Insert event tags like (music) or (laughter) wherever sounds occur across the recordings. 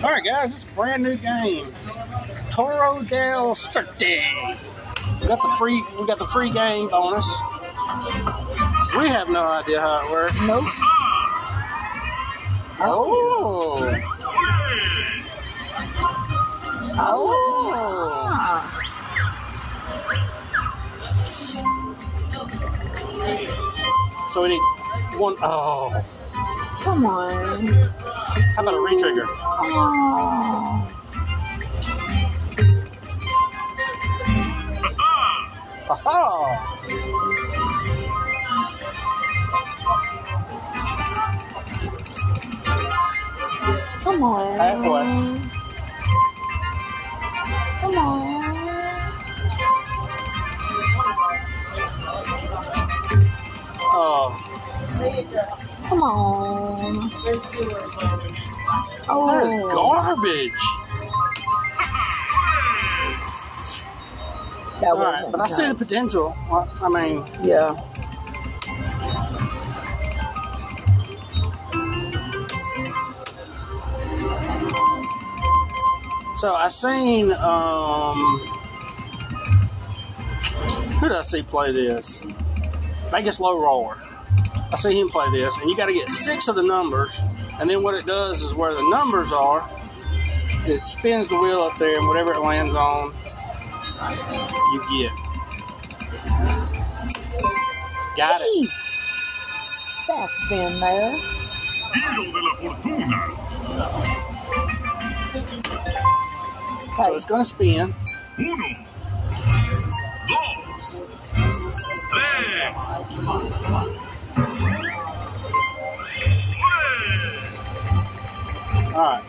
All right, guys, it's a brand new game. Toro del Suerte. We got the free. We got the free game bonus. We have no idea how it works. Nope. Oh. Oh. Ah. So we need one oh Come on. How about a retrigger? Oh. Aha! Come on. Halfway. Come on. Oh, Come on. Oh. garbage. That right, wasn't but I see the potential. I I mean, Yeah. so I seen um, who did I see play this? Vegas Low Roller. I see him play this, and you got to get six of the numbers, and then what it does is where the numbers are, it spins the wheel up there, and whatever it lands on, you get. Got it. Hey. That's been there. Giro de la Fortuna. So it's going to spin. Uno. Dos. Tres. Tres. All right.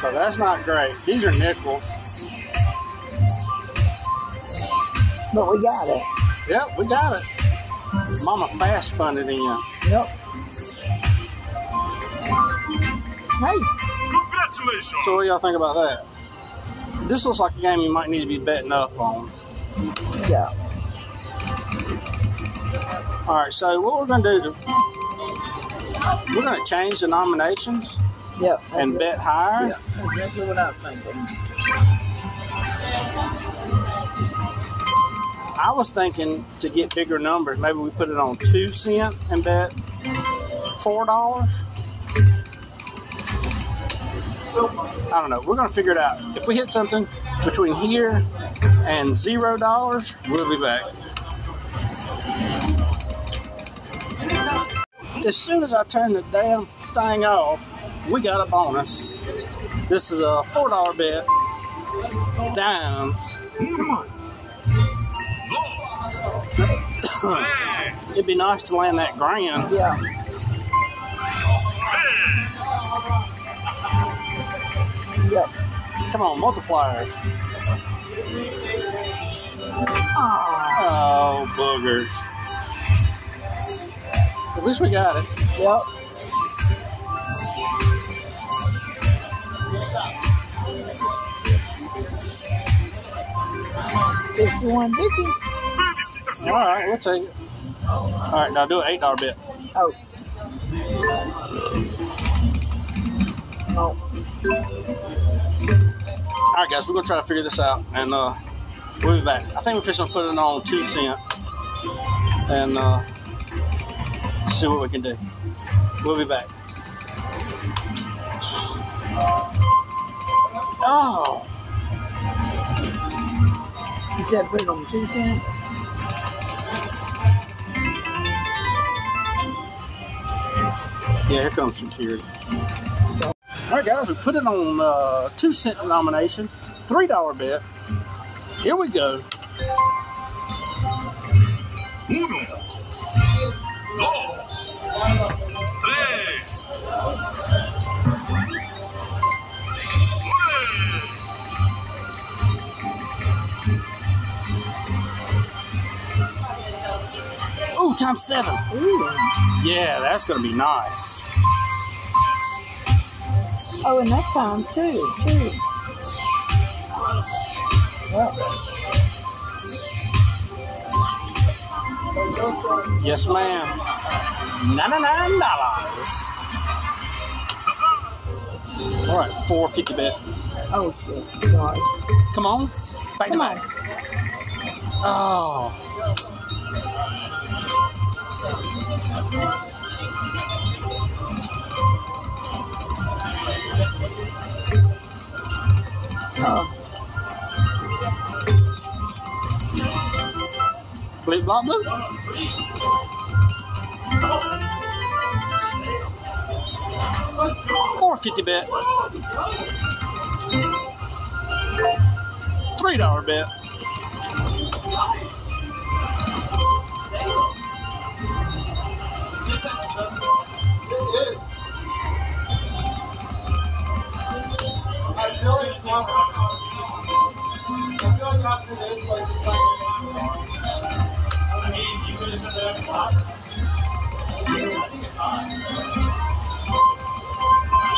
So that's not great. These are nickels. But we got it. Yep, we got it. Mama fast spun it in. Yep. Hey. Congratulations. So what do y'all think about that? This looks like a game you might need to be betting up on. Yeah. All right, so what we're gonna do, to, we're gonna change the nominations Yep. and That's bet higher. Yeah. Exactly what I was thinking. I was thinking to get bigger numbers, maybe we put it on two cent and bet four dollars. I don't know. We're gonna figure it out. If we hit something between here and zero dollars, we'll be back. As soon as I turn the damn thing off, we got a bonus. This is a four dollar bet. Down. (coughs) It'd be nice to land that grand. Yeah. Yep. Come on, multipliers. Aw. Oh, boogers. At least we got it. Yep. Fifty-one fifty. All right, we'll take it. All right, now do an eight dollar bet. Oh. Oh. All right, guys, we're gonna try to figure this out, and uh, we'll be back. I think we're just gonna put it on two cent, and uh, see what we can do. We'll be back. Oh, You said put it on two cents? yeah, here comes security. All right, guys, we put it on uh, two cent denomination, three dollar bet. Here we go. Uno. Dos. Tres. Ooh, times seven. Ooh. Yeah, that's gonna be nice. Oh, and that's time two, too. Well, Yes, ma'am. Ninety-nine dollars. All right, four fifty bet. Oh shit. Sorry. Come on, back to Come back. Oh, Oh. bleep blop blue. Four fifty bet. Three dollar bet. I feel like now. I feel like after this, like, it's like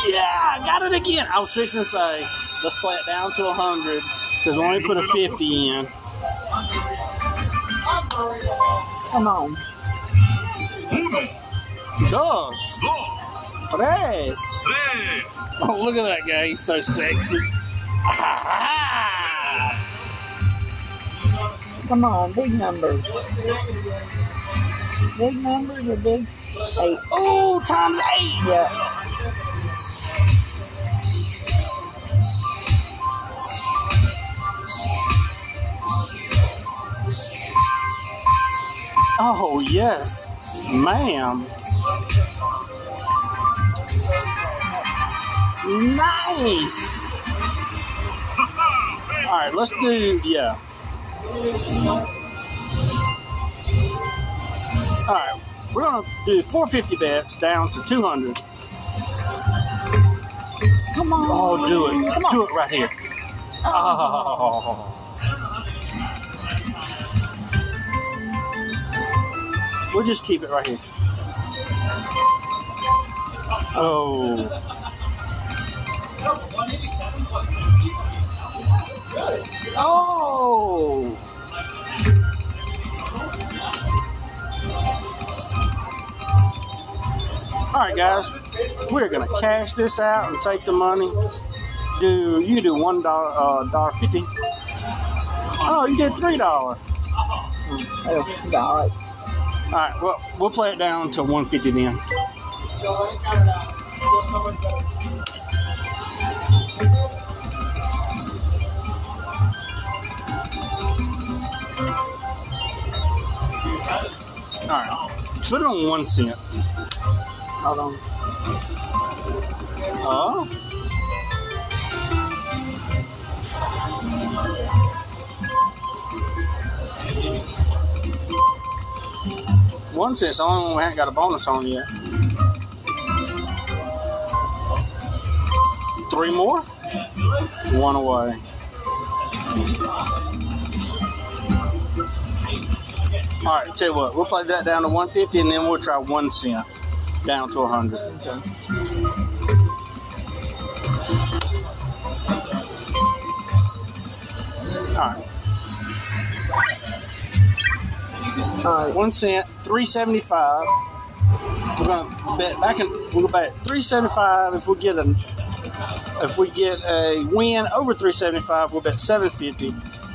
Yeah, I got it again. I was fixing to say, let's play it down to 100 because we only put a 50 in. I'm worried about. Come on. Uno, Does. dos, Tres. tres. Oh, look at that guy. He's so sexy. (laughs) Come on. Big numbers. Big numbers or big eight? Oh, times eight. Yeah. Oh, yes. Ma'am. Nice. All right, let's do, yeah. All right, we're going to do 450 bets down to 200. Come on. Oh, do it. Come on. Do it right here. Oh. We'll just keep it right here. Oh. Oh. All right, guys. We're gonna cash this out and take the money. Do you do one dollar, uh, dollar fifty? Oh, you did three dollar. Oh, God. All right, well, we'll play it down to one fifty then. Put it on one cent. Hold on. Oh. One cent's the only one we haven't got a bonus on yet. Three more? One away. All right, tell you what, we'll play that down to 150 and then we'll try one cent down to 100. All right. All right. one cent, three seventy five. We're gonna bet back in. We'll bet three seventy five if we get a if we get a win over three seventy five. We'll bet seven fifty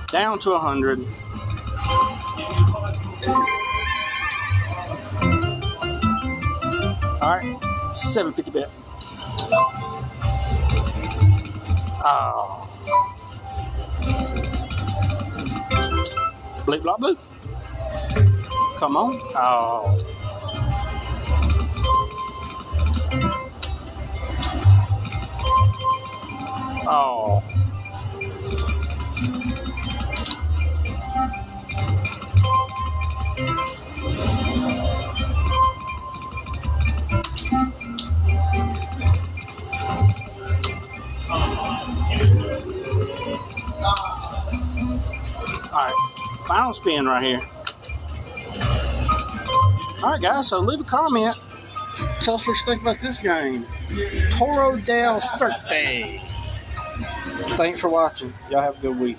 down to a hundred. All right, seven fifty bet. Oh. Bleep blop bloop. Come on. Oh. Oh. Spin right here. All right, guys, so leave a comment. Tell us what you think about this game. Toro del Suerte. Thanks for watching. Y'all have a good week.